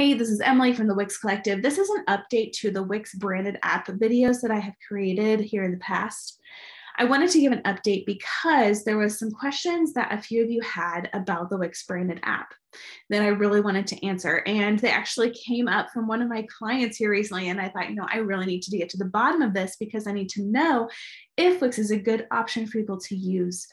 Hey, this is Emily from the Wix Collective. This is an update to the Wix branded app videos that I have created here in the past. I wanted to give an update because there was some questions that a few of you had about the Wix branded app that I really wanted to answer. And they actually came up from one of my clients here recently. And I thought, you know, I really need to get to the bottom of this because I need to know if Wix is a good option for people to use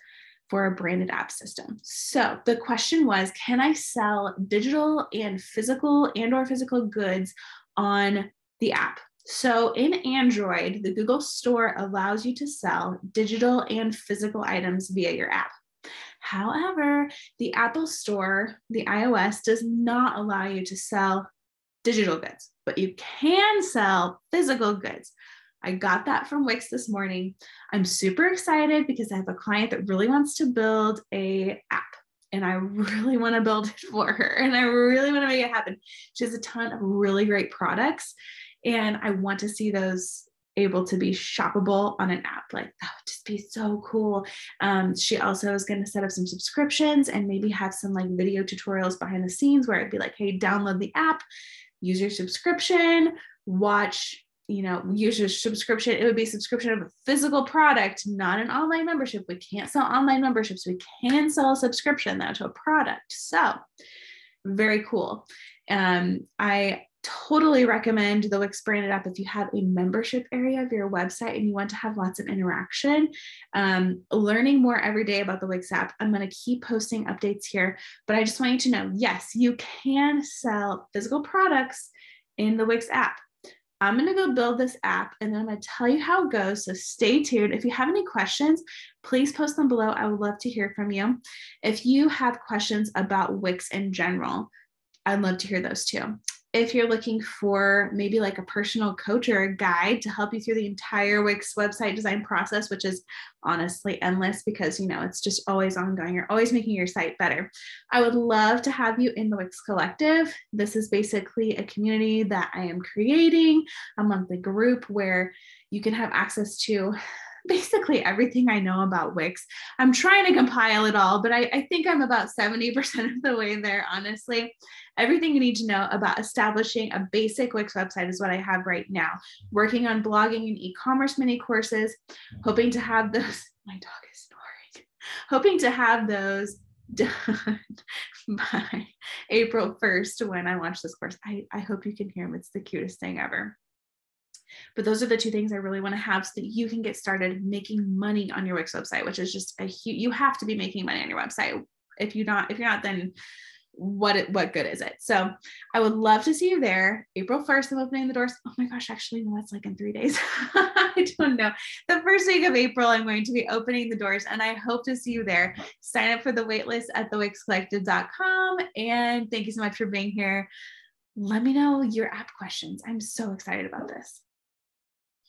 for a branded app system. So the question was, can I sell digital and physical and or physical goods on the app? So in Android, the Google Store allows you to sell digital and physical items via your app. However, the Apple Store, the iOS, does not allow you to sell digital goods, but you can sell physical goods. I got that from Wix this morning. I'm super excited because I have a client that really wants to build a app and I really want to build it for her and I really want to make it happen. She has a ton of really great products and I want to see those able to be shoppable on an app. Like that would just be so cool. Um, she also is going to set up some subscriptions and maybe have some like video tutorials behind the scenes where it'd be like, hey, download the app, use your subscription, watch you know, use your subscription. It would be subscription of a physical product, not an online membership. We can't sell online memberships. We can sell a subscription though to a product. So very cool. Um, I totally recommend the Wix branded app if you have a membership area of your website and you want to have lots of interaction. Um, learning more every day about the Wix app. I'm going to keep posting updates here, but I just want you to know yes, you can sell physical products in the Wix app. I'm going to go build this app and then I'm going to tell you how it goes. So stay tuned. If you have any questions, please post them below. I would love to hear from you. If you have questions about Wix in general, I'd love to hear those too if you're looking for maybe like a personal coach or a guide to help you through the entire Wix website design process, which is honestly endless because you know it's just always ongoing. You're always making your site better. I would love to have you in the Wix Collective. This is basically a community that I am creating, a monthly group where you can have access to basically everything I know about Wix. I'm trying to compile it all, but I, I think I'm about 70% of the way there, honestly. Everything you need to know about establishing a basic Wix website is what I have right now. Working on blogging and e commerce mini courses, hoping to have those. My dog is snoring. Hoping to have those done by April 1st when I launch this course. I, I hope you can hear him. It's the cutest thing ever. But those are the two things I really want to have so that you can get started making money on your Wix website, which is just a huge, you have to be making money on your website. If you're not, if you're not, then what what good is it? So I would love to see you there. April 1st, I'm opening the doors. Oh my gosh, actually, no, that's like in three days. I don't know. The first week of April, I'm going to be opening the doors and I hope to see you there. Sign up for the waitlist at thewixcollective.com. And thank you so much for being here. Let me know your app questions. I'm so excited about this.